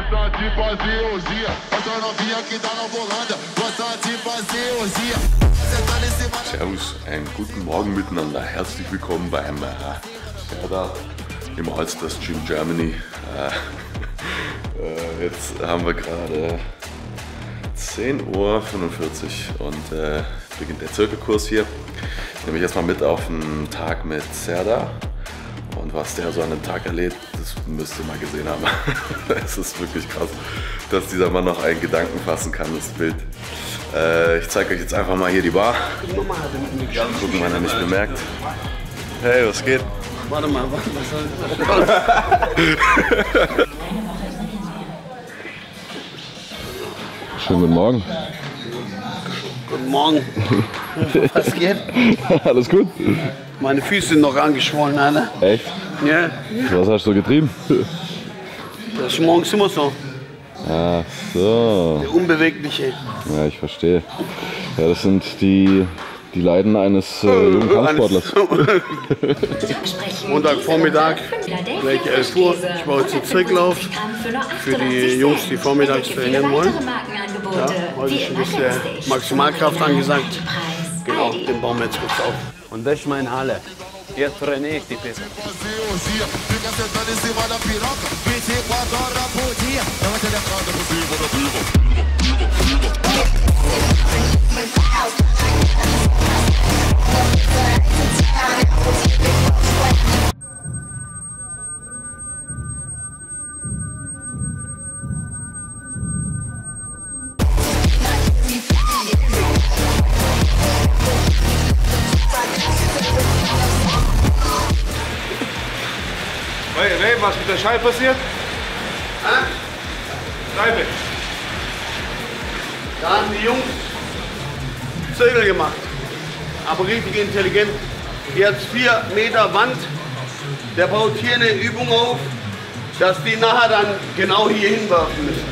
Gosta de fazer ousia. Essa novinha que tá na volanda. Gosta de fazer ousia. Servus, einen guten Morgen miteinander. Herzlich willkommen beim äh, Serda im Allstars Gym Germany. Äh, äh, jetzt haben wir gerade 10.45 Uhr und äh, beginnt der Zirkelkurs hier. Ich nehme mich erstmal mit auf einen Tag mit Serda. Und was der so an einem Tag erlebt, das müsst ihr mal gesehen haben. es ist wirklich krass, dass dieser Mann noch einen Gedanken fassen kann, das Bild. Äh, ich zeige euch jetzt einfach mal hier die Bar. Gucken, wann er mich bemerkt. Hey, was geht? Warte mal, was soll Schönen guten Morgen. Guten Morgen. Was geht? Alles gut? Meine Füße sind noch angeschwollen, Alter. Echt? Ja, Was hast du getrieben? das ist morgens immer so. Ach so. Der Unbewegliche. Ja, ich verstehe. Ja, das sind die, die Leiden eines äh, jungen Kampfsportlers. Montagvormittag, gleich 11 Uhr. Ich baue jetzt einen Zirkel auf für die Jungs, die vormittags trainieren wollen. Ja, heute ist ein bisschen Maximalkraft angesagt. Genau, den bauen wir jetzt kurz auf. Und das ist meine Halle. Hier trainiere ich die Pizza. Hey, Ray, was mit der Scheibe passiert? Scheibe. Da haben die Jungs Zirkel gemacht. Aber richtig intelligent. Jetzt vier Meter Wand. Der baut hier eine Übung auf, dass die nachher dann genau hier hinwerfen müssen.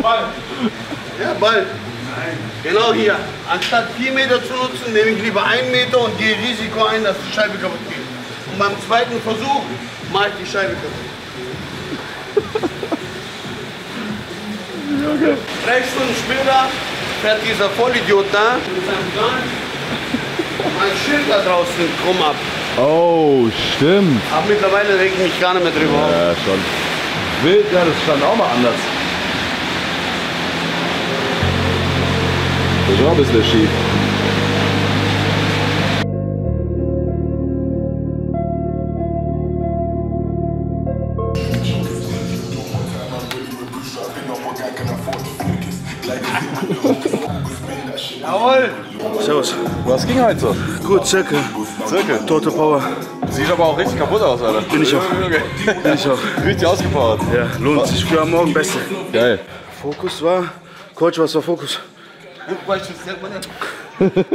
Ball. Ja, Ball. Genau hier. Anstatt vier Meter zu nutzen, nehme ich lieber einen Meter und gehe Risiko ein, dass die Scheibe kaputt geht. Beim zweiten Versuch mache ich die Scheibe kaputt. Drei Stunden später fährt dieser Vollidiot da mit seinem Plan mein Schild da draußen krumm ab. Oh, stimmt. Aber mittlerweile reg ich mich gar nicht mehr drüber auf. Ja, schon. Wild, ja, das stand auch mal anders. Der Job ist der schief. Ging heute so? Gut, Zirkel. Zirkel. Tote Power. Sieht aber auch richtig kaputt aus, Alter. Bin ich auch. Bin ich auch. Richtig ausgepowert. Ja, lohnt sich für am Morgen Beste. Geil. Fokus war, Coach, was war Fokus?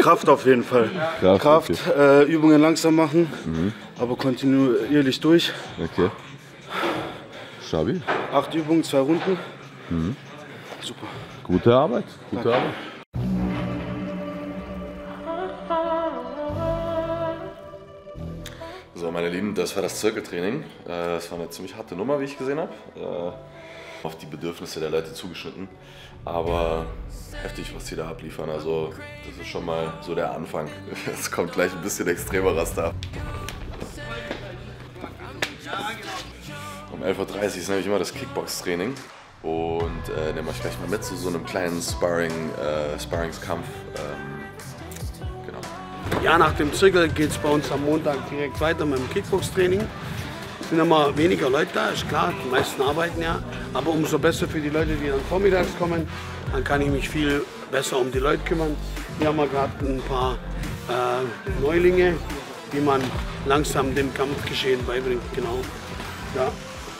Kraft auf jeden Fall. Kraft, Kraft, okay. äh, Übungen langsam machen, aber kontinuierlich durch. Okay. Stabil. Acht Übungen, zwei Runden. Super. Gute Arbeit. Gute Arbeit. Meine Lieben, das war das Zirkeltraining. Äh, Das war eine ziemlich harte Nummer, wie ich gesehen habe. Äh, Auf die Bedürfnisse der Leute zugeschnitten. Aber heftig, was die da abliefern. Also, das ist schon mal so der Anfang. Es kommt gleich ein bisschen extremerer Stuff. Um 11.30 Uhr ist nämlich immer das Kickbox-Training. Und äh, nehmen euch gleich mal mit zu so einem kleinen Sparring, äh, Sparringskampf. Ähm. Ja, nach dem Zirkel geht es bei uns am Montag direkt weiter mit dem Kickbox-Training. Es sind immer weniger Leute da, ist klar, die meisten arbeiten ja. Aber umso besser für die Leute, die dann vormittags kommen, dann kann ich mich viel besser um die Leute kümmern. Hier haben wir gerade ein paar äh, Neulinge, die man langsam dem Kampfgeschehen beibringt. Genau. Ja.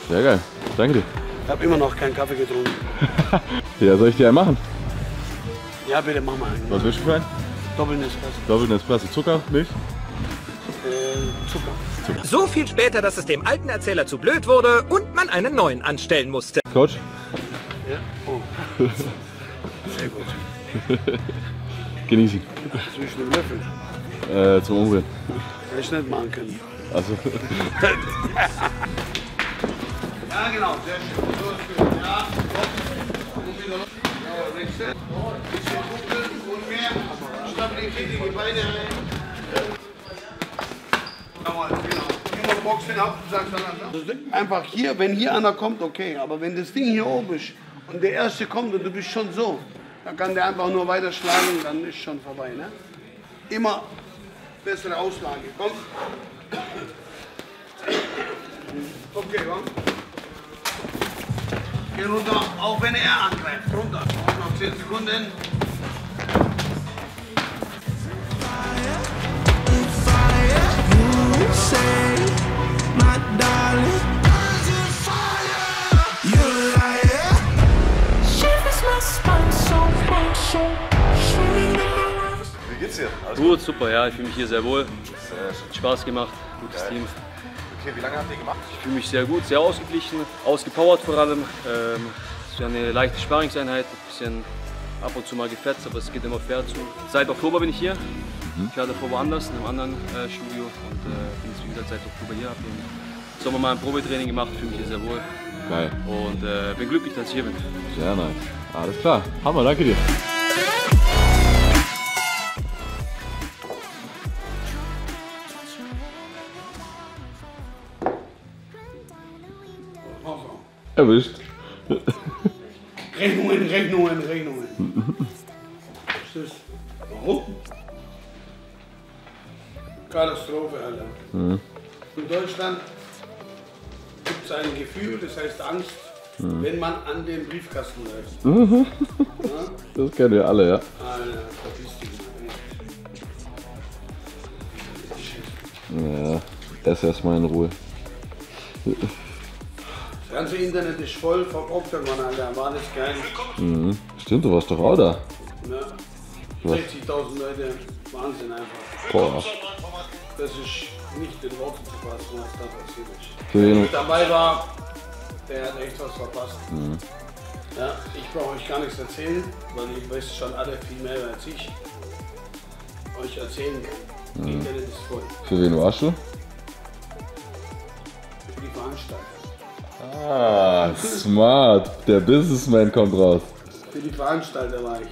Sehr geil. Danke dir. Ich habe immer noch keinen Kaffee getrunken. Ja, soll ich dir einen machen? Ja, bitte mach mal einen. Was willst du für einen? Doppeln Espresso. Doppelten Espresso, Zucker, Milch? Äh, Zucker. So viel später, dass es dem alten Erzähler zu blöd wurde und man einen neuen anstellen musste. Coach? Ja? Oh. Sehr gut. Genießen. Zwischen den Löffeln. Äh, zum Umrühren. Hätte ich nicht machen können. Also, Ja, genau, sehr schön. So ist gut. Ja, so. Und wieder los. Ja. Bisschen gucken und mehr In die Beine rein. Jawohl, genau. Dann also. Einfach hier, wenn hier einer kommt, okay. Aber wenn das Ding hier oben ist und der Erste kommt und du bist schon so, dann kann der einfach nur weiter schlagen, dann ist schon vorbei. Ne? Immer bessere Auslage. Komm. Okay, komm. Geh runter, auch wenn er angreift. Runter. Noch 10 Sekunden. Wie geht's dir? Alles Gut, super, ja, ich fühle mich hier sehr wohl. Hat Spaß gemacht, gutes Team. okay, wie lange habt ihr gemacht? Ich fühle mich sehr gut, sehr ausgeglichen, ausgepowert vor allem. Ähm, es ist ja eine leichte Sparingseinheit, ein bisschen ab und zu mal gefetzt, aber es geht immer fair zu. Seit Oktober bin ich hier. Ich war davor woanders, in einem anderen äh, Studio und äh, bin jetzt wie gesagt seit Oktober hier. Habe im Sommer mal ein Probetraining gemacht, fühle mich hier sehr wohl Geil. und äh, bin glücklich, dass ich hier bin. Sehr nice. Alles klar. Hammer, danke dir. Erwischt. Rechnungen, Rechnungen, Rechnungen. Katastrophe, Alter. In Deutschland gibt es ein Gefühl, das heißt Angst, wenn man an den Briefkasten läuft. Das kennen wir alle, ja. Alter. Ja. Ess erstmal in Ruhe. Das ganze Internet ist voll vom Oktagon, Alter. War das geil? Stimmt, du warst doch auch da. Ne? 60.000 Leute, Wahnsinn einfach. Boah. Das ist nicht in Worten zu fassen, was da passiert ist. Für Wer nicht dabei war, der hat echt was verpasst. Ja, ich brauche euch gar nichts erzählen, weil ihr wisst schon alle viel mehr als ich euch erzählen kann. Internet ist voll. für wen warst du? Für die Veranstalter. Ah, smart. Der Businessman kommt raus. Für die Veranstalter war ich.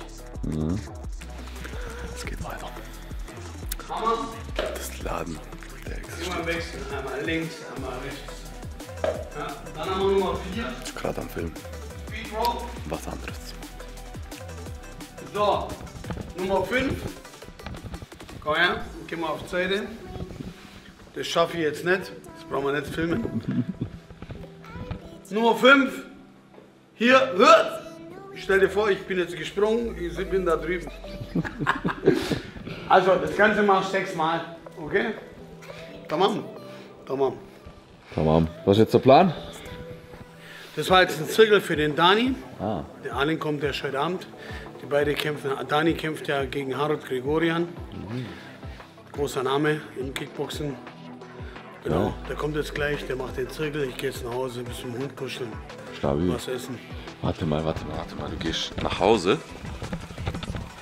Es geht weiter. Hammer. Laden, Immer wechseln. Einmal links, einmal rechts. Ja, dann haben wir Nummer 4. gerade am Film. Speed Roll. Was anderes. So, Nummer 5. Komm her, geh mal auf die Seite. Das schaffe ich jetzt nicht. Das brauchen wir nicht filmen. Nummer 5. Hier, hört. Stell dir vor, ich bin jetzt gesprungen, ich bin da drüben. Also, das Ganze machst du sechsmal, okay? Tamam. Tamam. Tamam. Was ist jetzt der Plan? Das war jetzt ein Zirkel für den Dani. Ah. Der Alin kommt erst heute Abend. Die beiden kämpfen. Dani kämpft ja gegen Harald Gregorian. Großer Name im Kickboxen. Genau, der kommt jetzt gleich, der macht den Zirkel. Ich gehe jetzt nach Hause, ein bisschen Hund kuscheln, Stabil. was essen. Warte mal, warte mal. Warte mal, du gehst nach Hause.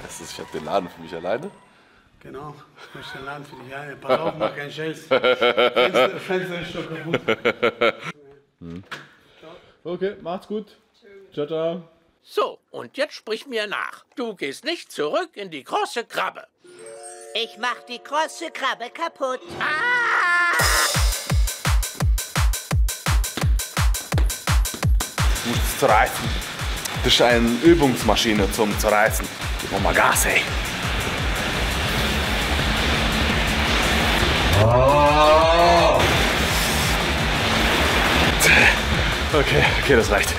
Das ist, ich habe den Laden für mich alleine. Genau, ich ist der Laden für dich. Ja, pass auf, mach keinen Scheiß. Fenster, Fenster ist schon kaputt. Okay, macht's gut. Ciao, ciao. So, und jetzt sprich mir nach. Du gehst nicht zurück in die große Krabbe. Ich mach die große Krabbe kaputt. Gut zerreißen. Das ist eine Übungsmaschine zum Zerreißen. Gib mir mal Gas, ey. Okay, okay, das reicht.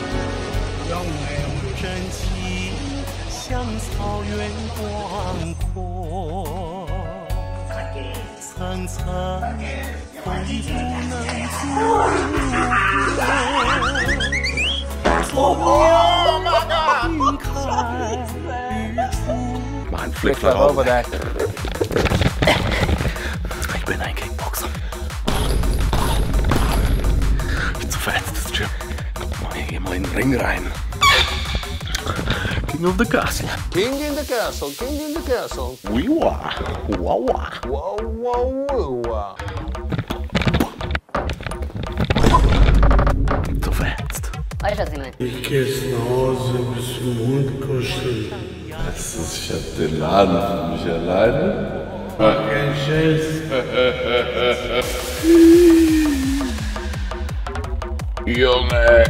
Mach einen Flick over that. Ich bin ein Kickboxer. Ich zu fett, das Gym. Mal, hier gehen wir in den Ring rein. King of the Castle. King in the castle, king in the castle. Wiwa. Wawa. Wow, wow, wow. Zu fett. Weißt du, was ich meine? Ich geh jetzt nach Hause bis zum Hund kuscheln. Das ist, ich hab den Laden für mich alleine. Kein Scherz. Junge.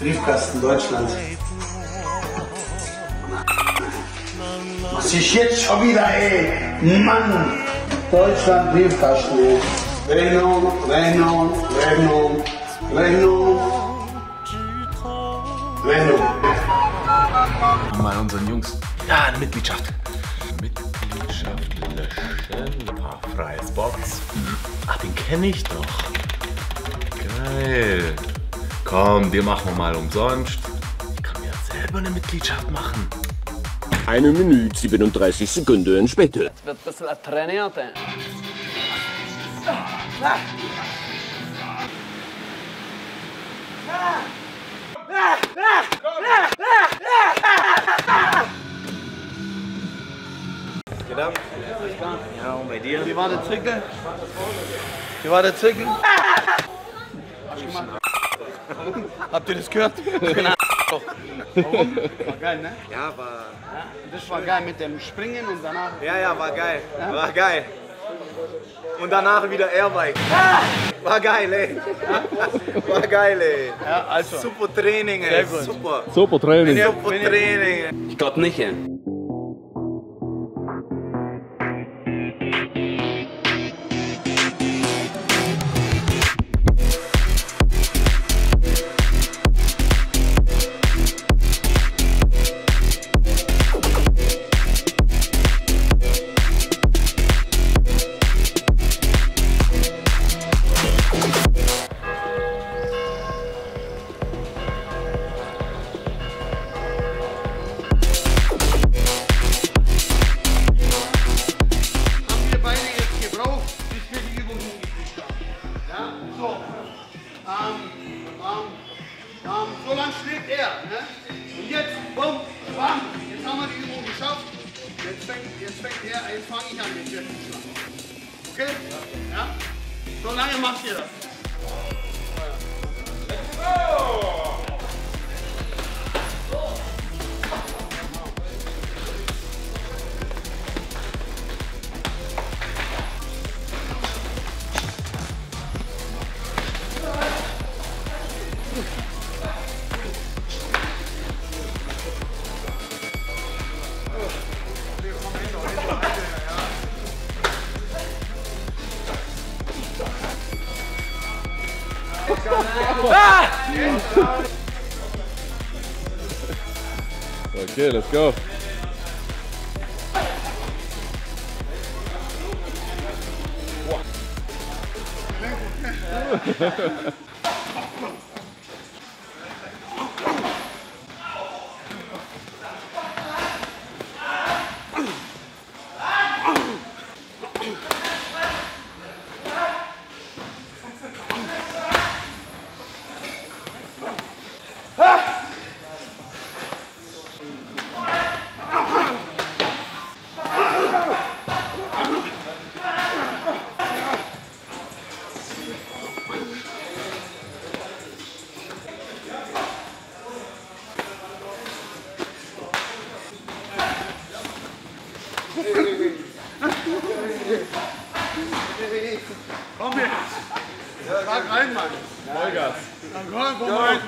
Briefkasten Deutschland. Was ist jetzt schon wieder, ey? Mann! Deutschland Briefkasten. Rechnung, Rechnung, Rechnung, Rechnung. Rechnung. Mal unseren Jungs. Ja, eine Mitgliedschaft. Mitgliedschaft löschen. Ein paar freie Spots. Ach, den kenne ich doch. Geil. Komm, dir machen wir mal umsonst. Ich kann mir selber eine Mitgliedschaft machen. Eine Minute 37 Sekunden später. wird ein bisschen trainiert. ab? Ja, und bei dir? Wie war der Zirkel? Wie war der Zirkel? Habt ihr das gehört? Genau. Warum? War geil, ne? Ja, war. Ja, das war geil mit dem Springen und danach. Ja, ja, war geil. Ja? War geil. Und danach wieder Airbike. War geil, ey. War geil, ey. Ja, also. Super Training, ey. Super. Super Training. Super Training. Ich glaube nicht, ey. So lange macht ihr das. Ah! Okay, let's go. Komm jetzt. Sag rein, Mann. Vollgas. Dann komm, komm mal jetzt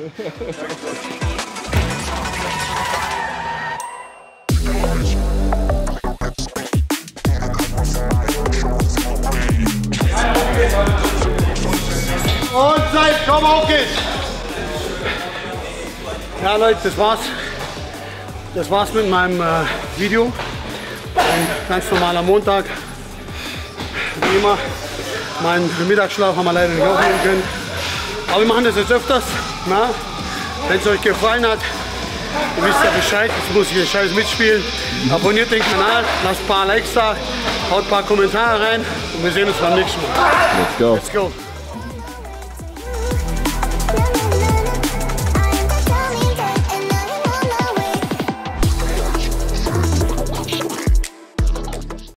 Und Zeit, komm auf geht's! Ja Leute, das war's. das war's mit meinem äh, Video. Ein ganz normaler Montag. Wie immer, meinen Mittagsschlaf haben wir leider nicht aufnehmen können. Aber wir machen das jetzt öfters. Wenn es euch gefallen hat, ihr wisst ja Bescheid, jetzt muss ich den Scheiß mitspielen. Abonniert den Kanal, lasst ein paar Likes da, haut ein paar Kommentare rein und wir sehen uns beim nächsten Mal. Let's go. Let's go.